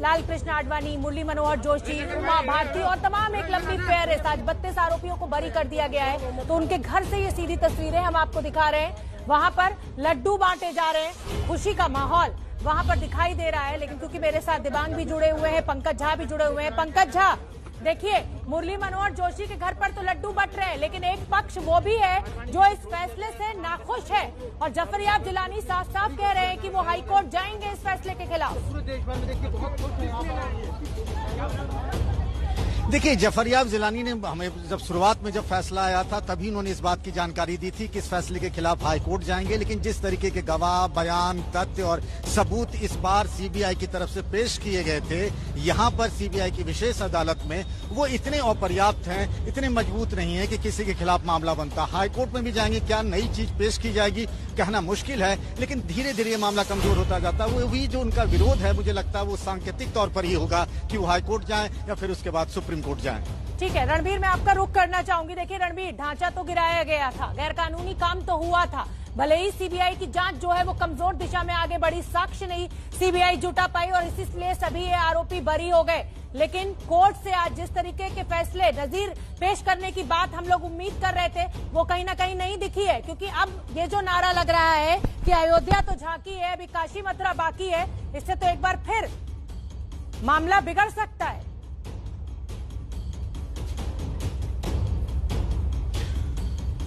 Speaker 4: लाल कृष्ण आडवाणी, मुरली मनोहर जोशी, उमा भारती और तमाम एक लंबी फेहरिस्त आज बत्तीस आरोपियों को बरी कर दिया गया है। तो उनके घर से ये सीधी तस्वीरें हम आपको दिखा रहे हैं। वहाँ पर लड्डू बांटे जा रहे हैं। खुशी का माहौल। वहाँ पर दिखाई दे रहा है, लेकिन क्योंकि मेरे साथ दिबांग भी जुड़े हुए हैं, पंकज झा भी जुड़े हुए हैं। पंकज झा, देखिए, मुरली मनोहर जोशी के घर पर तो लड्डू बट रहे हैं, लेकिन एक पक्ष वो भी है जो इस फैसले से नाखुश है। और जफरयाब जिलानी साफ़ साफ़ कह रहे हैं कि वो हाईकोर्ट जाएँगे इस फैसले के खिलाफ।
Speaker 9: देखिए जफरयाब जिलानी ने हमें जब शुरुआत में जब फैसला आया था, तभी उन्होंने इस बात की जानकारी दी थी कि इस फैसले के खिलाफ हाईकोर्ट जाएँगे, लेकिन जिस तरीके के गवाह, बयान, तथ्य और सबूत इस बार सीबीआई की तरफ़ से पेश किए गए थे, यहाँ पर सीबीआई की विशेष अदालत में वो इतने अपर्याप्त हैं, इतने मज़बूत नहीं है कि किसी के खिलाफ मामला बनता। हाईकोर्ट में भी जाएँगे, क्या नई चीज़ पेश की जाएगी, कहना मुश्किल है, लेकिन धीरे धीरे मामला कमज़ोर होता जाता है। वो भी जो उनका विरोध है, मुझे लगता है वो सांकेतिक तौर पर ही होगा कि वो हाईकोर्ट जाए या फिर उसके बाद सुप्रीम कोर्ट जाए।
Speaker 4: ठीक है, रणबीर, मैं आपका रुख करना चाहूँगी। देखिए, रणबीर, ढांचा तो गिराया गया था गैर कानूनी काम तो हुआ था। भले ही सीबीआई की जाँच जो है वो कमज़ोर दिशा में आगे बढ़ी, साक्ष्य नहीं, सीबीआई जुटा पाई और इसलिए सभी ये आरोपी बरी हो गए। लेकिन कोर्ट से आज जिस तरीके के फैसले नजीर पेश करने की बात हम लोग उम्मीद कर रहे थे, वो कहीं ना कहीं नहीं दिखी है, क्योंकि अब ये जो नारा लग रहा है कि अयोध्या तो झांकी है, अभी काशी मथुरा बाकी है, इससे तो एक बार फिर मामला बिगड़ सकता है।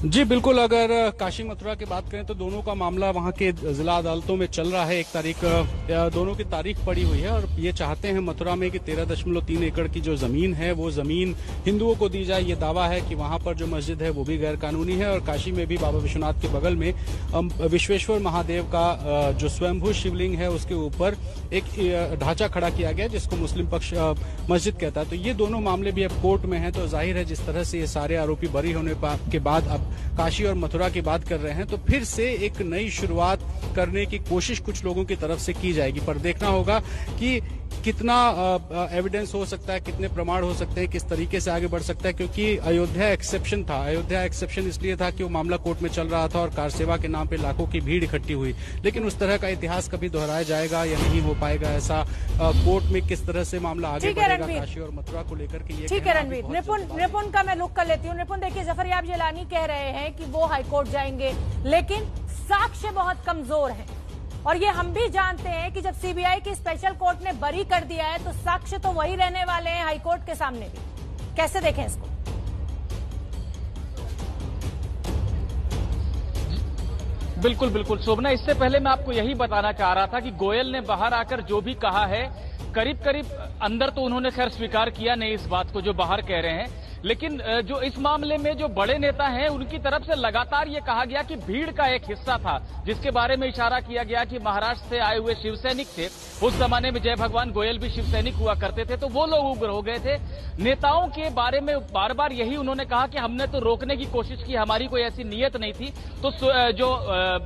Speaker 26: जी, बिल्कुल, अगर काशी मथुरा की बात करें तो दोनों का मामला वहाँ के जिला अदालतों में चल रहा है। एक तारीख दोनों की तारीख पड़ी हुई है और ये चाहते हैं मथुरा में कि तेरह दशमलव तीन एकड़ की जो ज़मीन है, वो ज़मीन हिंदुओं को दी जाए। ये दावा है कि वहाँ पर जो मस्जिद है, वो भी गैर कानूनी है और काशी में भी बाबा विश्वनाथ के बगल में विश्वेश्वर महादेव का जो स्वयंभू शिवलिंग है, उसके ऊपर एक ढांचा खड़ा किया गया, जिसको मुस्लिम पक्ष मस्जिद कहता है। तो ये दोनों मामले भी अब कोर्ट में है तो ज़ाहिर है जिस तरह से ये सारे आरोपी बरी होने के बाद अब काशी और मथुरा की बात कर रहे हैं तो फिर से एक नई शुरुआत करने की कोशिश कुछ लोगों की तरफ़ से की जाएगी। पर देखना होगा कि कितना एविडेंस हो सकता है कितने प्रमाण हो सकते हैं किस तरीके से आगे बढ़ सकता है क्योंकि अयोध्या एक्सेप्शन था। अयोध्या एक्सेप्शन इसलिए था कि वो मामला कोर्ट में चल रहा था और कार सेवा के नाम पे लाखों की भीड़ इकट्ठी हुई। लेकिन उस तरह का इतिहास कभी दोहराया जाएगा या नहीं हो पाएगा ऐसा कोर्ट में किस तरह से मामला आगे बढ़ेगा काशी और मथुरा को लेकर के
Speaker 4: ठीक है रणवीर। निपुण निपुण का मैं रुक कर लेती हूँ। निपुण देखिए जफरयाब जिलानी कह रहे हैं कि वो हाईकोर्ट जाएँगे लेकिन साक्ष्य बहुत कमज़ोर हैं। और ये हम भी जानते हैं कि जब सीबीआई की स्पेशल कोर्ट ने बरी कर दिया है तो साक्ष्य तो वही रहने वाले हैं हाईकोर्ट के सामने भी। कैसे देखें इसको?
Speaker 21: बिल्कुल बिल्कुल। शोभना, इससे पहले मैं आपको यही बताना चाह रहा था कि गोयल ने बाहर आकर जो भी कहा है करीब करीब अंदर तो उन्होंने खैर स्वीकार किया नहीं इस बात को जो बाहर कह रहे हैं। लेकिन जो इस मामले में जो बड़े नेता हैं, उनकी तरफ़ से लगातार ये कहा गया कि भीड़ का एक हिस्सा था, जिसके बारे में इशारा किया गया कि महाराष्ट्र से आए हुए शिवसैनिक थे। उस जमाने में जय भगवान गोयल भी शिवसैनिक हुआ करते थे तो वो लोग उग्र हो गए थे। नेताओं के बारे में बार बार यही उन्होंने कहा कि हमने तो रोकने की कोशिश की, हमारी कोई ऐसी नीयत नहीं थी। तो जो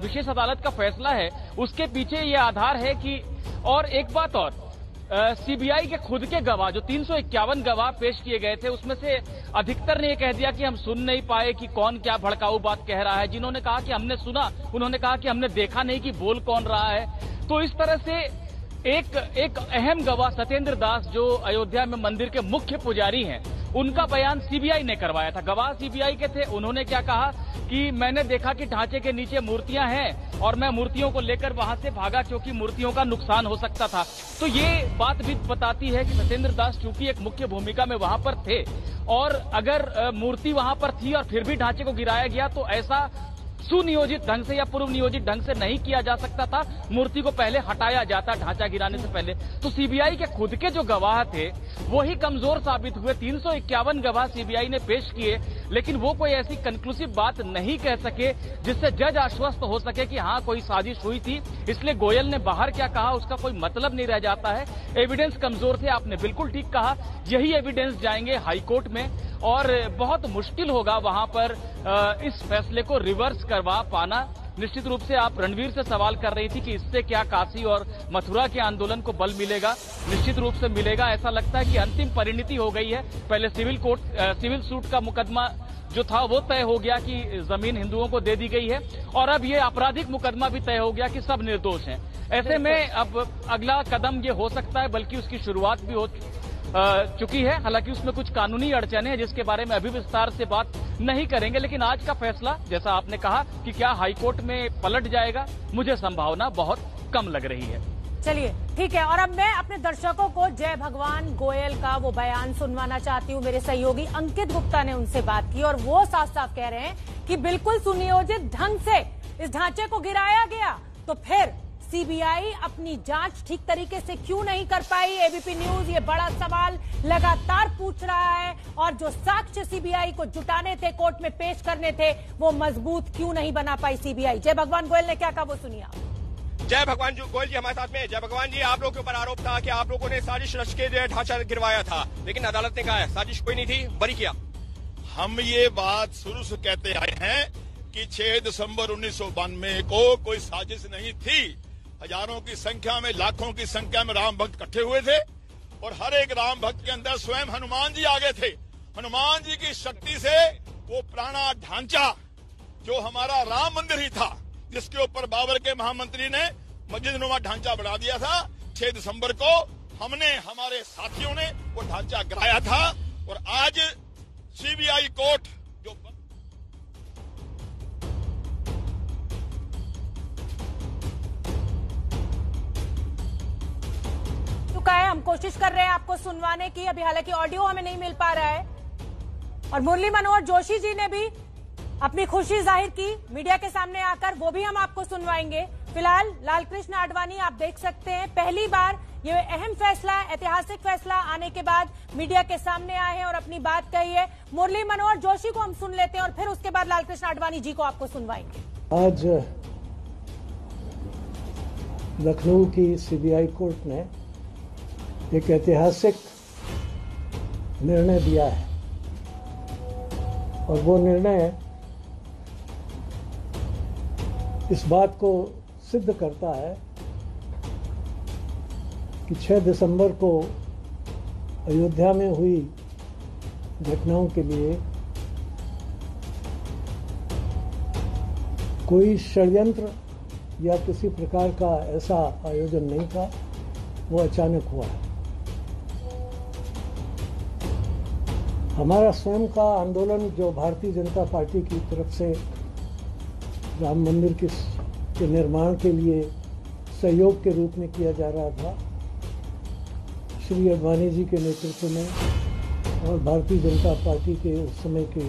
Speaker 21: विशेष अदालत का फैसला है, उसके पीछे ये आधार है कि, और एक बात और सीबीआई के खुद के गवाह, जो तीन सौ इक्यावन गवाह पेश किए गए थे, उसमें से अधिकतर ने यह कह दिया कि हम सुन नहीं पाए कि कौन क्या भड़काऊ बात कह रहा है। जिन्होंने कहा कि हमने सुना, उन्होंने कहा कि हमने देखा नहीं कि बोल कौन रहा है। तो इस तरह से एक एक अहम गवाह सत्येंद्र दास, जो अयोध्या में मंदिर के मुख्य पुजारी हैं उनका बयान सीबीआई ने करवाया था। गवाह सीबीआई के थे, उन्होंने क्या कहा कि मैंने देखा कि ढांचे के नीचे मूर्तियाँ हैं और मैं मूर्तियों को लेकर वहाँ से भागा क्योंकि मूर्तियों का नुकसान हो सकता था। तो ये बात भी बताती है कि सत्येंद्र दास चूँकि एक मुख्य भूमिका में वहाँ पर थे और अगर मूर्ति वहाँ पर थी और फिर भी ढांचे को गिराया गया तो ऐसा सुनियोजित ढंग से या पूर्व नियोजित ढंग से नहीं किया जा सकता था। मूर्ति को पहले हटाया जाता, ढांचा गिराने से पहले। तो सीबीआई के खुद के जो गवाह थे वो ही कमज़ोर साबित हुए। तीन सौ इक्यावन गवाह सीबीआई ने पेश किए, लेकिन वो कोई ऐसी कंक्लूसिव बात नहीं कह सके, जिससे जज आश्वस्त हो सके कि हाँ कोई साजिश हुई थी। इसलिए गोयल ने बाहर क्या कहा, उसका कोई मतलब नहीं रह जाता है। एविडेंस कमज़ोर थे, आपने बिल्कुल ठीक कहा। यही एविडेंस जाएँगे हाईकोर्ट में, और बहुत मुश्किल होगा वहाँ पर इस फैसले को रिवर्स करवा पाना। निश्चित रूप से आप रणवीर से सवाल कर रही थी कि इससे क्या काशी और मथुरा के आंदोलन को बल मिलेगा। निश्चित रूप से मिलेगा। ऐसा लगता है कि अंतिम परिणति हो गई है। पहले सिविल कोर्ट सिविल सूट का मुकदमा जो था वो तय हो गया कि ज़मीन हिंदुओं को दे दी गई है। और अब ये आपराधिक मुकदमा भी तय हो गया कि सब निर्दोष हैं। ऐसे में अब अगला कदम ये हो सकता है बल्कि उसकी शुरुआत भी हो चुकी है। हालाँकि उसमें कुछ कानूनी अड़चने हैं जिसके बारे में अभी विस्तार से बात नहीं करेंगे, लेकिन आज का फैसला, जैसा आपने कहा कि क्या हाईकोर्ट में पलट जाएगा, मुझे संभावना बहुत कम लग रही है।
Speaker 4: चलिए, ठीक है। और अब मैं अपने दर्शकों को जय भगवान गोयल का वो बयान सुनवाना चाहती हूँ। मेरे सहयोगी अंकित गुप्ता ने उनसे बात की और वो साफ़ साफ़ कह रहे हैं कि बिल्कुल सुनियोजित ढंग से इस ढांचे को गिराया गया तो फिर सीबीआई अपनी जाँच ठीक तरीके से क्यों नहीं कर पाई? एबीपी न्यूज़ ये बड़ा सवाल लगातार पूछ रहा है और जो साक्ष्य सीबीआई को जुटाने थे कोर्ट में पेश करने थे वो मज़बूत क्यों नहीं बना पाई सीबीआई? जय भगवान गोयल ने क्या कहा वो सुनिए आप।
Speaker 3: जय भगवान जी गोयल जी हमारे साथ में जय भगवान जी आप लोगों के ऊपर आरोप था कि आप लोगों ने साजिश रच के ढांचा गिरवाया था लेकिन अदालत ने कहा है साजिश कोई नहीं थी बरी किया।
Speaker 27: हम ये बात शुरू से कहते आए हैं कि 6 दिसंबर उन्नीस सौ बानवे को कोई साजिश नहीं थी। हज़ारों की संख्या में, लाखों की संख्या में राम भक्त इकट्ठे हुए थे और हर एक राम भक्त के अंदर स्वयं हनुमान जी आ गए थे। हनुमान जी की शक्ति से वो पुराना ढांचा, जो हमारा राम मंदिर ही था, जिसके ऊपर बाबर के महामंत्री ने मस्जिद नुमा ढांचा बढ़ा दिया था 6 दिसंबर को हमने, हमारे साथियों ने वो ढांचा गिराया था। और आज सीबीआई कोर्ट, जो
Speaker 4: चुका है। हम कोशिश कर रहे हैं आपको सुनवाने की, अभी हालाँकि ऑडियो हमें नहीं मिल पा रहा है। और मुरली मनोहर जोशी जी ने भी अपनी खुशी ज़ाहिर की। मीडिया के सामने आकर वो भी हम आपको सुनवाएँगे। फ़िलहाल, लालकृष्ण आडवाणी, आप देख सकते हैं, पहली बार ये अहम फैसला, ऐतिहासिक फैसला आने के बाद मीडिया के सामने आए हैं और अपनी बात कही है। मुरली मनोहर जोशी को हम सुन लेते हैं और फिर उसके बाद लालकृष्ण आडवाणी जी को आपको सुनवाएँगे।
Speaker 7: आज लखनऊ की सीबीआई कोर्ट ने एक ऐतिहासिक निर्णय दिया है। और वो निर्णय इस बात को सिद्ध करता है कि 6 दिसंबर को अयोध्या में हुई घटनाओं के लिए कोई षड्यंत्र या किसी प्रकार का ऐसा आयोजन नहीं था, वो अचानक हुआ है। हमारा स्वयं का आंदोलन जो भारतीय जनता पार्टी की तरफ़ से राम मंदिर के, के निर्माण के लिए सहयोग के रूप में किया जा रहा था श्री अडवाणी जी के नेतृत्व में और भारतीय जनता पार्टी के उस समय के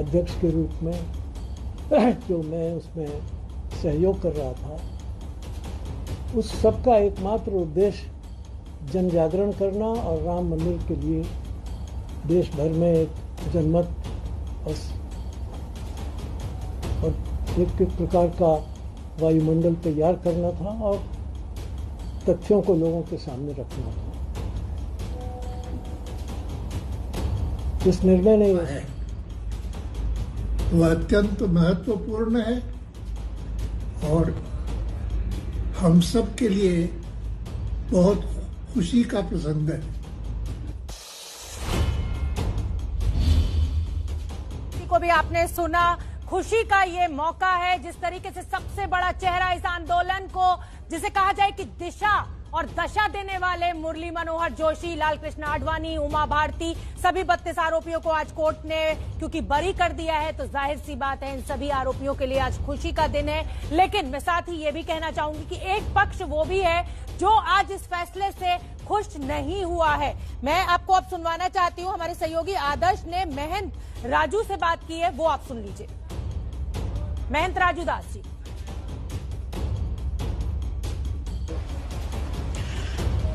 Speaker 7: अध्यक्ष के रूप में जो मैं उसमें सहयोग कर रहा था उस सब का एकमात्र उद्देश्य जन जागरण करना और राम मंदिर के लिए देश भर में एक जनमत और एक एक प्रकार का वायुमंडल तैयार करना था और तथ्यों को लोगों के सामने रखना था। इस निर्णय ने
Speaker 28: वह अत्यंत महत्वपूर्ण है और हम सब के लिए बहुत खुशी का प्रसंग है।
Speaker 4: भी आपने सुना, खुशी का ये मौका है, जिस तरीके से सबसे बड़ा चेहरा इस आंदोलन को, जिसे कहा जाए कि दिशा और दशा देने वाले मुरली मनोहर जोशी लाल कृष्ण आडवाणी, उमा भारती, सभी बत्तीस आरोपियों को आज कोर्ट ने, क्योंकि बरी कर दिया है तो ज़ाहिर सी बात है, इन सभी आरोपियों के लिए आज खुशी का दिन है। लेकिन मैं साथ ही ये भी कहना चाहूँगी कि एक पक्ष वो भी है, जो आज इस फैसले से खुश नहीं हुआ है। मैं आपको अब सुनवाना चाहती हूँ। हमारे सहयोगी आदर्श ने महंत राजू से बात की है। वो आप सुन लीजिए। महंत राजू दास जी।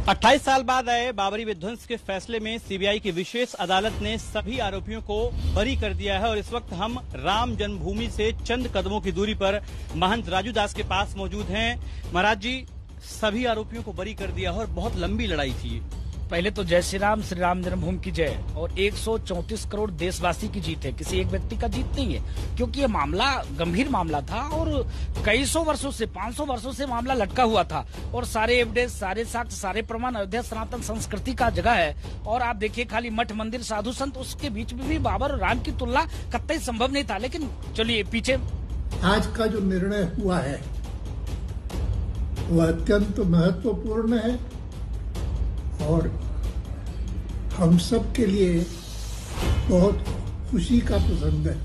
Speaker 12: अट्ठाईस साल बाद आए बाबरी विध्वंस के फैसले में सीबीआई की विशेष अदालत ने सभी आरोपियों को बरी कर दिया है और इस वक्त हम राम जन्मभूमि से चंद कदमों की दूरी पर महंत राजू दास के पास मौजूद हैं। महाराज जी सभी आरोपियों को बरी कर दिया और बहुत लंबी लड़ाई थी
Speaker 29: पहले तो जय श्री राम श्री राम जन्मभूमि की जय और 134 करोड़ देशवासी की जीत है। किसी एक व्यक्ति का जीत नहीं है क्योंकि ये मामला गंभीर मामला था और कई सौ वर्षों से 500 वर्षों से मामला लटका हुआ था और सारे एविडेंस सारे साक्ष्य सारे प्रमाण अयोध्या सनातन संस्कृति का जगह है। और आप देखिए खाली मठ मंदिर साधु संत उसके बीच में भी बाबर और राम की तुलना कतई संभव नहीं था। लेकिन चलिए पीछे।
Speaker 28: आज का जो निर्णय हुआ है वह अत्यंत महत्वपूर्ण है और हम सब के लिए बहुत खुशी का प्रसंग है।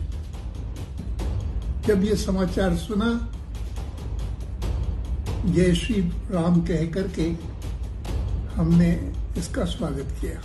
Speaker 28: जब ये समाचार सुना, जय श्री राम कह करके हमने इसका स्वागत किया।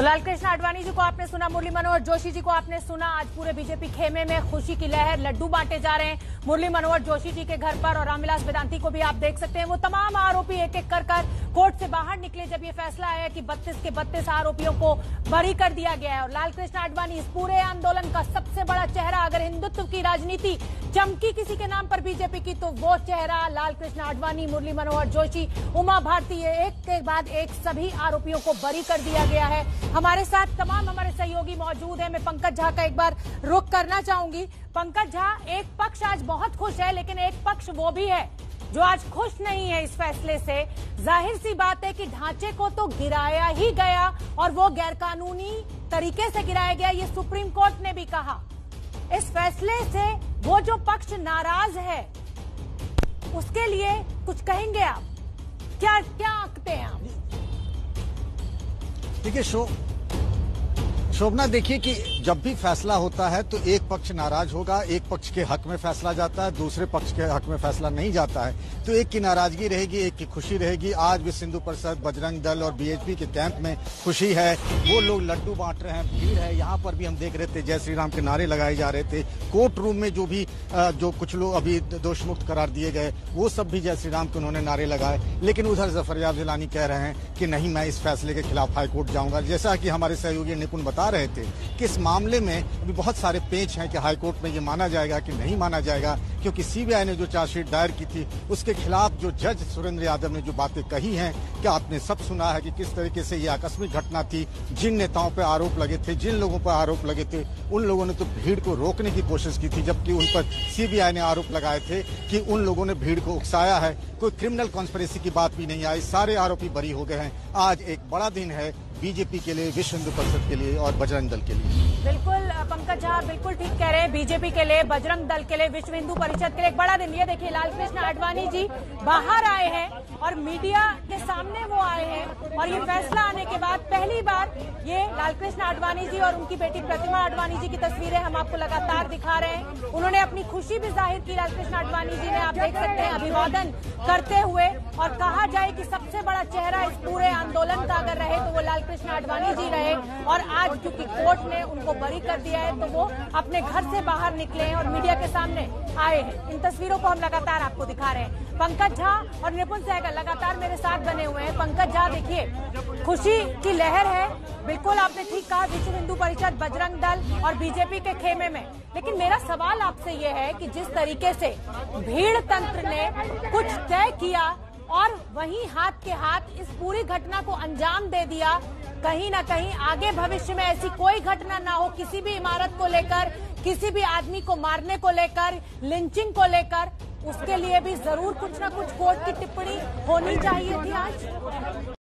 Speaker 4: तो लाल कृष्ण आडवाणी जी को आपने सुना, मुरली मनोहर जोशी जी को आपने सुना। आज पूरे बीजेपी खेमे में खुशी की लहर, लड्डू बांटे जा रहे हैं। मुरली मनोहर जोशी जी के घर पर और रामविलास वेदांती को भी आप देख सकते हैं। वो तमाम आरोपी एक एक कर कर कोर्ट से बाहर निकले जब ये फैसला आया कि 32 के 32 आरोपियों को बरी कर दिया गया है। और लाल कृष्ण आडवाणी, इस पूरे आंदोलन का सबसे बड़ा चेहरा, अगर हिंदुत्व की राजनीति चमकी किसी के नाम पर बीजेपी की तो वो चेहरा लालकृष्ण आडवाणी, मुरली मनोहर जोशी, उमा भारती एक के बाद एक सभी आरोपियों को बरी कर दिया गया है। हमारे साथ तमाम हमारे सहयोगी मौजूद है। मैं पंकज झा का एक बार रुख करना चाहूँगी। पंकज झा, एक पक्ष आज बहुत खुश है, लेकिन एक पक्ष वो भी है जो आज खुश नहीं है इस फैसले से। ज़ाहिर सी बात है कि ढांचे को तो गिराया ही गया और वो गैरकानूनी तरीके से गिराया गया, ये सुप्रीम कोर्ट ने भी कहा। इस फैसले से वो जो पक्ष नाराज़ है, उसके लिए कुछ कहेंगे आप? क्या क्या आंकते हैं आप?
Speaker 9: देखिए शो शोभना, देखिए कि जब भी फैसला होता है तो एक पक्ष नाराज़ होगा, एक पक्ष के हक में फैसला जाता है, दूसरे पक्ष के हक में फैसला नहीं जाता है। तो एक की नाराज़गी रहेगी, एक की खुशी रहेगी। आज भी सिंधु परिषद, बजरंग दल और बीएचपी के कैंप में खुशी है। वो लोग लड्डू बांट रहे हैं, भीड़ है। यहाँ पर भी हम देख रहे थे, जय श्री राम के नारे लगाए जा रहे थे। कोर्ट रूम में जो भी जो कुछ लोग अभी दोष मुक्त करार दिए गए, वो सब भी जय श्री राम के उन्होंने नारे लगाए। लेकिन उधर जफरयाब जिलानी कह रहे हैं कि नहीं, मैं इस फैसले के खिलाफ हाईकोर्ट जाऊँगा। जैसा कि हमारे सहयोगी निपुण बता रहे थे कि इस मामले में अभी बहुत सारे पेच हैं कि हाईकोर्ट में ये माना जाएगा कि नहीं माना जाएगा, क्योंकि सीबीआई ने जो चार्जशीट दायर की थी, उसके खिलाफ जो जज सुरेंद्र यादव ने जो बातें कही हैं, क्या आपने सब सुना है कि किस तरीके से ये आकस्मिक घटना थी? जिन नेताओं पर आरोप लगे थे, जिन लोगों पर आरोप लगे थे, उन लोगों ने तो भीड़ को रोकने की कोशिश की थी, जबकि उन पर सीबीआई ने आरोप लगाए थे कि उन लोगों ने भीड़ को उकसाया है। कोई क्रिमिनल कॉन्स्परेसी की बात भी नहीं आई, सारे आरोपी बरी हो गए हैं। आज एक बड़ा दिन है बीजेपी के लिए, विश्व हिंदू परिषद के लिए और बजरंग दल के लिए।
Speaker 4: बिल्कुल पंकज झा बिल्कुल ठीक कह रहे हैं बीजेपी के लिए, बजरंग दल के लिए, विश्व हिंदू परिषद के लिए। एक बड़ा दिन, ये देखिए लाल कृष्ण आडवाणी जी बाहर आए हैं और मीडिया के सामने वो आए हैं और ये फैसला आने के बाद पहली बार ये लाल कृष्ण आडवाणी जी और उनकी बेटी प्रतिमा आडवाणी जी की तस्वीरें हम आपको लगातार दिखा रहे हैं। उन्होंने अपनी खुशी भी ज़ाहिर की लाल कृष्ण आडवाणी जी ने, आप देख सकते हैं, अभिवादन करते हुए और कहा जाए कि सबसे बड़ा चेहरा इस पूरे आंदोलन का अगर रहे तो वो लाल कृष्ण आडवाणी जी रहे। और आज क्योंकि कोर्ट ने उनको बरी कर दिया है तो वो अपने घर से बाहर निकले हैं और मीडिया के सामने आए हैं। इन तस्वीरों को हम लगातार आपको दिखा रहे हैं। पंकज झा और निपुण सहगल लगातार मेरे साथ बने हुए हैं। पंकज झा, देखिए, खुशी की लहर है। बिल्कुल आपने ठीक कहा, विश्व हिंदू परिषद, बजरंग दल और बीजेपी के खेमे में। लेकिन मेरा सवाल आपसे ये है कि जिस तरीके से भीड़ तंत्र ने कुछ तय किया और वहीं हाथ के हाथ इस पूरी घटना को अंजाम दे दिया। कहीं ना कहीं आगे भविष्य में ऐसी कोई घटना ना हो, किसी भी इमारत को लेकर, किसी भी आदमी को मारने को लेकर, लिंचिंग को लेकर, उसके लिए भी ज़रूर कुछ ना कुछ कोर्ट की टिप्पणी होनी चाहिए थी आज।